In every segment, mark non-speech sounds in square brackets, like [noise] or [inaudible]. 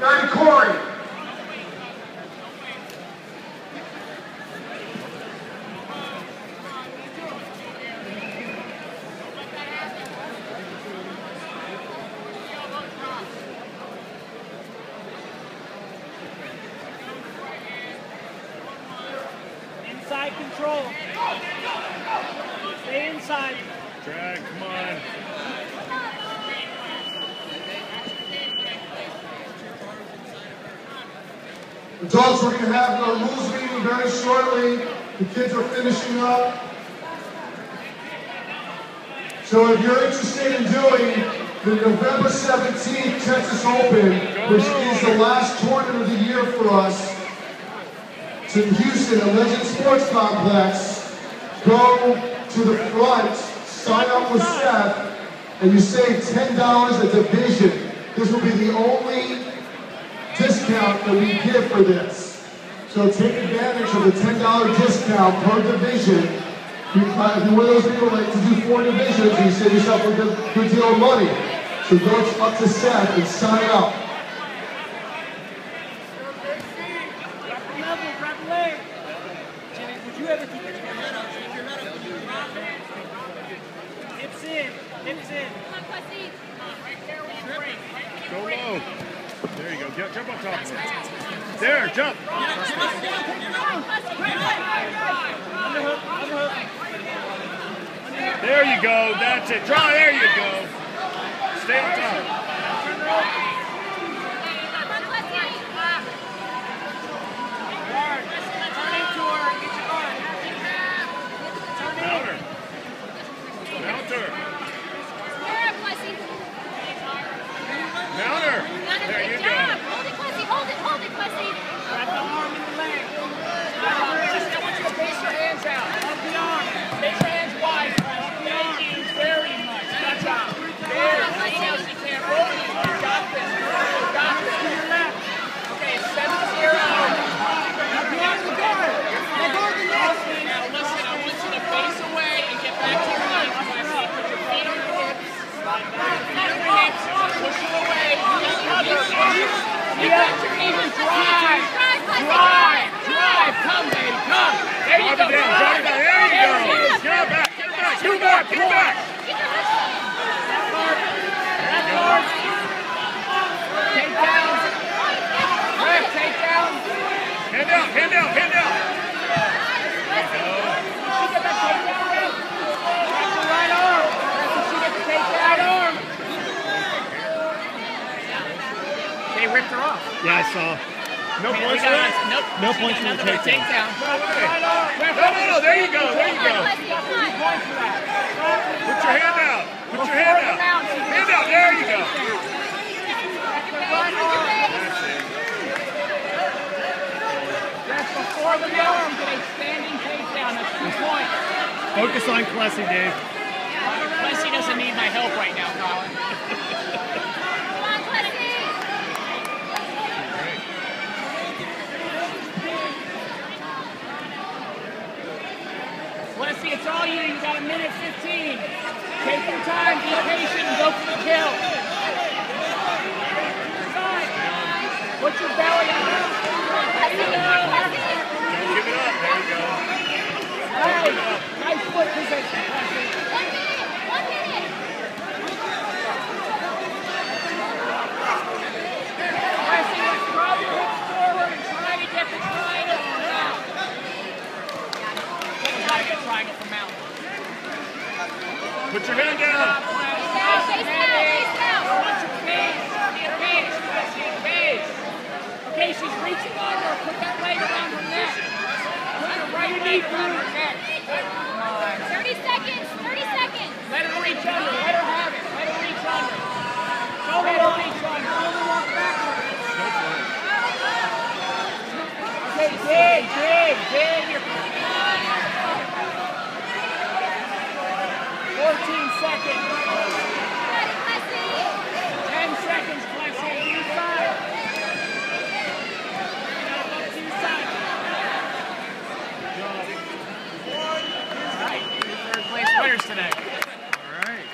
Danny Corey. Inside control. Stay inside. Drag, come on. Adults, we're going to have our rules meeting very shortly. The kids are finishing up. So if you're interested in doing the November 17th Texas Open, which is the last tournament of the year for us, it's in Houston, at Legend Sports Complex, go to the front, sign up with Seth, and you save $10 a division. This will be the only discount that we give for this. So take advantage of the $10 discount per division. If you're one of those people like to do four divisions, you save yourself a good, good deal of money. So go up to Seth and sign up. Grab the level, grab the leg. Jimmy, would you ever keep your Hips in, hips in. Go low. There you go. Jump on top of it. There, jump. There you go. That's it. Draw. There you go. Stay on top. Guard. Turn into her. Get your guard. Turn in. Mount her. Mount her. Mount her. There you go. Grab the arm and the leg. Just I want you to base your hands out. Up the arm. Base your hands wide. Thank you very much. Good job. Very good. Chelsea can't roll you. You got this. You got To this. your left. Okay, 7-0. Now guard the guard. Now guard the next. Now listen, I want you to face away and get back to your knees. Wesley. Put your feet on your hips. Feet on your hips. Push them away. Get back to your knees. Drive. Drive. Drive. Come, baby. Come. There you go. There you There it go. Get back. Get back. Get back. Get it back. Take down. Ref, take down. Hand out. Hand out. Hand out. She get that takedown, Ref? That's the right arm. That's what she gets to take that arm. They ripped her off. Yeah, I saw. No we points got for that? Nope. No She points for the another takedown. takedown. No, no, no. There you go. There you go. Three points for that. Put your hand out. Put your hand out. Hand out. There you go. That's before the arm. Get a standing takedown. That's two points. Focus on Clessie, Dave. Leslie doesn't need my help right now, Colin. [laughs] Leslie, it's all you. You got a minute 15. Take your time, be patient, go for the kill. Put your belly go. Don't give it up. There you go. Hey, nice foot position. Leslie. Leslie, let's draw your hips forward and try to get the triangle from Mount. Gotta get triangle from Mount. Put your hand down. Face. A face. Be a face. Okay, she's reaching under. Put that leg around her neck. Put your right knee her neck. Come on. 30 seconds, 30 seconds. Let her reach under. Let her have it. Let her reach under. Don't let her reach under. Okay, dig, dig, dig. Your 14 seconds. 10 seconds, Clessie. Inside. Inside. All right, two third place winners today. All right.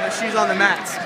[laughs] No shoes on the mats.